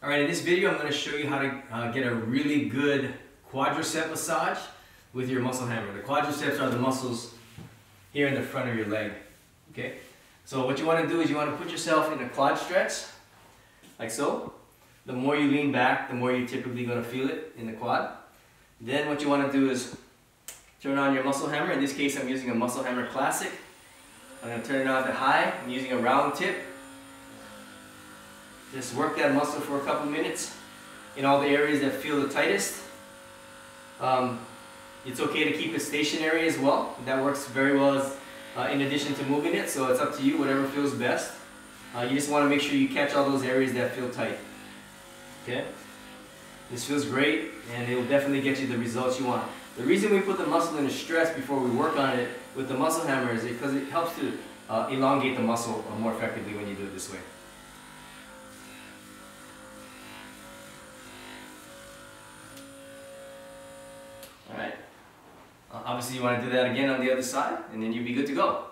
All right, in this video, I'm going to show you how to uh, get a really good quadricep massage with your muscle hammer. The quadriceps are the muscles here in the front of your leg. Okay, so what you want to do is you want to put yourself in a quad stretch, like so. The more you lean back, the more you're typically going to feel it in the quad. Then what you want to do is turn on your muscle hammer. In this case, I'm using a muscle hammer classic. I'm going to turn it on to high. I'm using a round tip. Just work that muscle for a couple minutes in all the areas that feel the tightest. Um, it's okay to keep it stationary as well. That works very well as, uh, in addition to moving it, so it's up to you, whatever feels best. Uh, you just want to make sure you catch all those areas that feel tight. Okay? This feels great, and it will definitely get you the results you want. The reason we put the muscle in a stress before we work on it with the muscle hammer is because it helps to uh, elongate the muscle more effectively when you do it this way. Alright. Uh, obviously you want to do that again on the other side and then you'll be good to go.